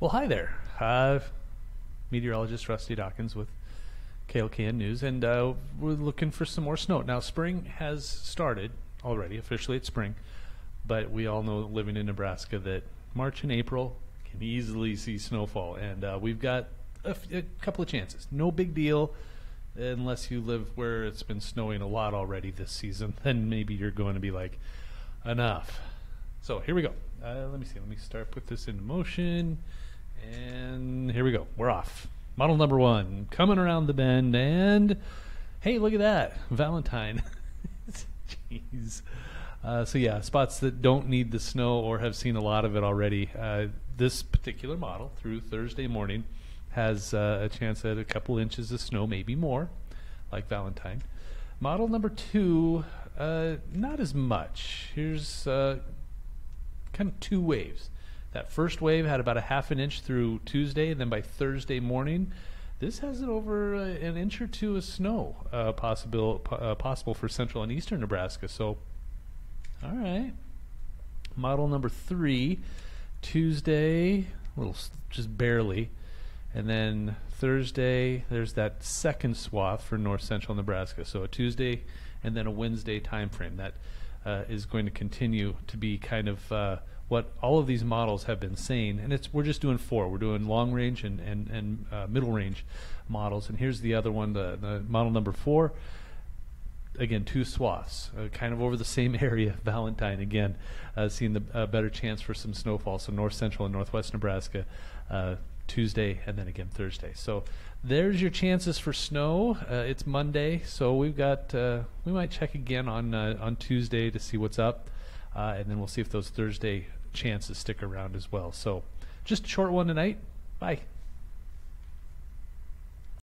Well, hi there. Uh, meteorologist Rusty Dawkins with KLKN News, and uh, we're looking for some more snow. Now, spring has started already. Officially, it's spring, but we all know living in Nebraska that March and April can easily see snowfall, and uh, we've got a, couple of chances. No big deal. Unless you live where it's been snowing a lot already this season, then maybe you're going to be like, enough. So here we go. Uh, let me see. Let me start put this into motion, and here we go. We're off. Model number one coming around the bend, and hey, look at that, Valentine. Jeez. Uh, so yeah, spots that don't need the snow or have seen a lot of it already. Uh, this particular model through Thursday morning has uh, a chance at a couple inches of snow, maybe more, like Valentine. Model number two, uh, not as much. Here's uh, kind of two waves. That first wave had about a half an inch through Tuesday, and then by Thursday morning, this has it over uh, an inch or two of snow uh, possible uh, possible for central and eastern Nebraska. So, all right. Model number three, Tuesday, little just barely, and then Thursday there's that second swath for north central Nebraska. So a Tuesday and then a Wednesday time frame that uh, is going to continue to be kind of uh, what all of these models have been saying, and it's we're just doing four. We're doing long range and and, and uh, middle range models, and here's the other one, the, the model number four. Again, two swaths, uh, kind of over the same area. Valentine again, uh, seeing the uh, better chance for some snowfall. So north central and northwest Nebraska, uh, Tuesday and then again Thursday. So there's your chances for snow. Uh, it's Monday, so we've got uh, we might check again on uh, on Tuesday to see what's up, uh, and then we'll see if those Thursday chances stick around as well. So just a short one tonight. Bye.